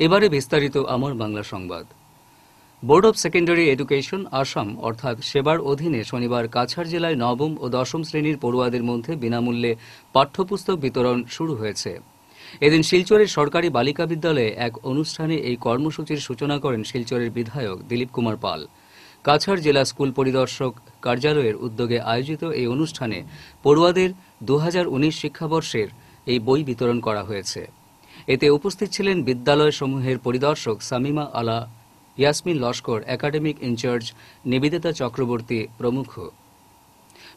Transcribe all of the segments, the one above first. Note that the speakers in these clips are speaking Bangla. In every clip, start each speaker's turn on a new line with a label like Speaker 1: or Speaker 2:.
Speaker 1: এবারে বিস্তারিত আমার বাংলা সংবাদ। Board of secondary education, Assam, অর্থাৎ সেবার অধীনে শনিবার কাছাড় জেলায় নবম ও দশম শ্রেণির পড়ুয়াদের মধ্যে বিনামূল্যে পাঠ্যপুস্তক বিতরণ শুরু হয়েছে। এদিন শিলচরের সরকারি বালিকা বিদ্যালয়ে এক অনুষ্ঠানে এই কর্মসূচির সূচনা করেন শিলচরের বিধায়ক দিলীপ কুমার পাল। কাছাড় জেলা স্কুল পরিদর্শক কার্যালয়ের উদ্যোগে আয়োজিত এই অনুষ্ঠানে পড়ুয়াদের দু হাজার উনিশ শিক্ষাবর্ষের এই বই বিতরণ করা হয়েছে। এতে উপস্থিত ছিলেন বিদ্যালয়সমূহের পরিদর্শক সামিমা আলা, ইয়াসমিন লস্কর, একাডেমিক ইনচার্জ নিবেদিতা চক্রবর্তী প্রমুখ।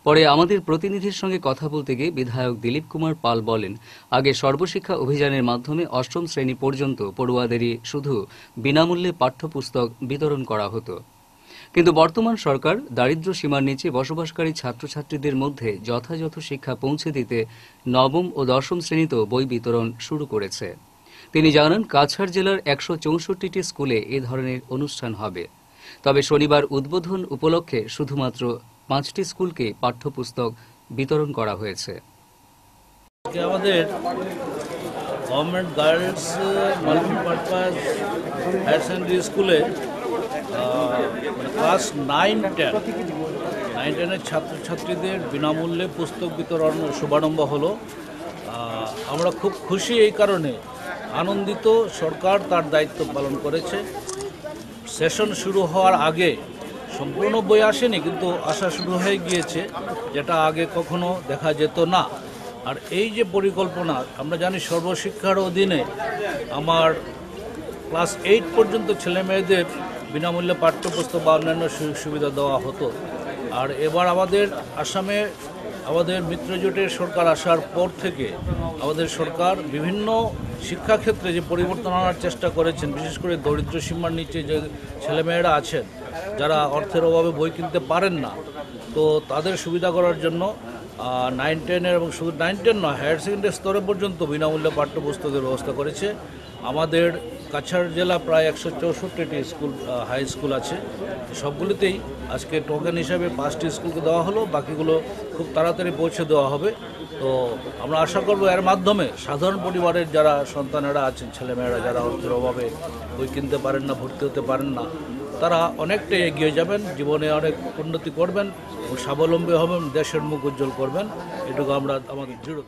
Speaker 1: পরে আমাদের প্রতিনিধির সঙ্গে কথা বলতে গিয়ে বিধায়ক দিলীপ কুমার পাল বলেন, আগে সর্বশিক্ষা অভিযানের মাধ্যমে অষ্টম শ্রেণি পর্যন্ত পড়ুয়াদেরই শুধু বিনামূল্যে পাঠ্যপুস্তক বিতরণ করা হতো। কিন্তু বর্তমান সরকার দারিদ্র সীমার নিচে বসবাসকারী ছাত্রছাত্রীদের মধ্যে যথাযথ শিক্ষা পৌঁছে দিতে নবম ও দশম শ্রেণীতেও বই বিতরণ শুরু করেছে। তিনি জানান, কাছাড় জেলার একশো চৌষট্টিটি স্কুলে এ ধরনের অনুষ্ঠান হবে। তবে শনিবার উদ্বোধন উপলক্ষে শুধুমাত্র পাঁচটি স্কুলকে পাঠ্যপুস্তক বিতরণ করা হয়েছে।
Speaker 2: আমাদের government girls multipurpose higher secondary স্কুলে ক্লাস নাইন টেন। নাইন টেনের ছাত্রছাত্রীদের বিনামূল্যে পুস্তক বিতরণ শুভারম্ভ হলো। আমরা খুব খুশি এই কারণে। আনন্দিত সরকার তার দায়িত্ব পালন করেছে। সেশন শুরু হওয়ার আগে সম্পূর্ণ বই আসেনি, কিন্তু আসা শুরু হয়ে গিয়েছে, যেটা আগে কখনো দেখা যেত না। আর এই যে পরিকল্পনা, আমরা জানি সর্বশিক্ষার অধীনে আমার ক্লাস এইট পর্যন্ত ছেলে মেয়েদের বিনামূল্যে পাঠ্যপুস্তক বা অন্যান্য সুযোগ সুবিধা দেওয়া হতো। আর এবার আমাদের আসামে আমাদের মিত্রজোটের সরকার আসার পর থেকে আমাদের সরকার বিভিন্ন শিক্ষাক্ষেত্রে যে পরিবর্তন আনার চেষ্টা করেছেন, বিশেষ করে দরিদ্র সীমার নিচে যে ছেলেমেয়েরা আছেন, যারা অর্থের অভাবে বই কিনতে পারেন না, তো তাদের সুবিধা করার জন্য নাইন টেনের এবং শুধু নাইন টেন নয় হায়ার সেকেন্ডারি স্তরে পর্যন্ত বিনামূল্যে পাঠ্যপুস্তকের ব্যবস্থা করেছে। আমাদের কাছাড় জেলা প্রায় একশো চৌষট্টিটি স্কুল হাই স্কুল আছে। সবগুলিতেই আজকে টোকেন হিসাবে পাঁচটি স্কুলকে দেওয়া হলো, বাকিগুলো খুব তাড়াতাড়ি পৌঁছে দেওয়া হবে। তো আমরা আশা করব এর মাধ্যমে সাধারণ পরিবারের যারা সন্তানেরা আছেন, ছেলেমেয়েরা যারা অর্থের অভাবে বই কিনতে পারেন না, ভর্তি হতে পারেন না, তারা অনেকটাই এগিয়ে যাবেন, জীবনে অনেক উন্নতি করবেন এবং স্বাবলম্বী হবেন, দেশের মুখ উজ্জ্বল করবেন। এটুকু আমরা আমাদের দৃঢ়